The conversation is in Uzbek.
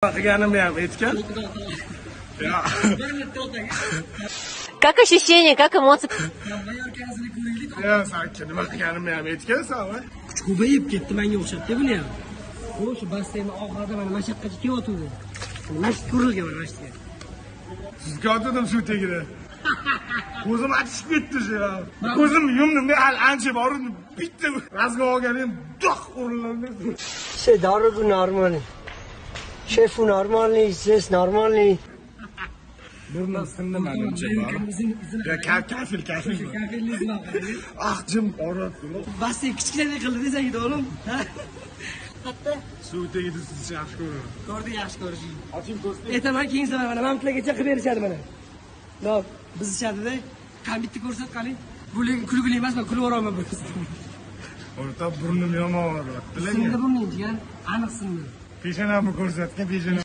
qilganimni ham aytgan Как ощущение, как эмоции? nima qilganimni ham aytgansan kuch ko'payib ketdi manga o'xshabdi buni ham u shu basseynni oxirida mana mana shu yoqqacha kelyotgandi mana shu ko'rilgan mana shu yerga sizga otdim suv tagida ko'zim achishib ketdi shu ko'zim yumdim men hali ancha bor edi bitta olganim do'q urildi Все, дорогу нормальный. Шефу нормальный, здесь нормальный. burnim sindi manimcha Ya, ka- kafil kafil ah jim og'riyapti Basseyn kichkina qildi desang oğlum. Ha? Hatto suv tagida sizni yaxshi ko'raman ko'rdi yaxshi ko'rishing. oching ko'zni Aytaman keyingi safar mana mamtlargacha qilib berishadi mana. No, biz ichadida kombitni ko'rsatqaling. Bu lekin kulgili emas, men kulib yuboraman bu. o'rta burnim yomon og'riyapti Sindi jiyan, aniq sindi. Pigeon mı kursat ki pigeon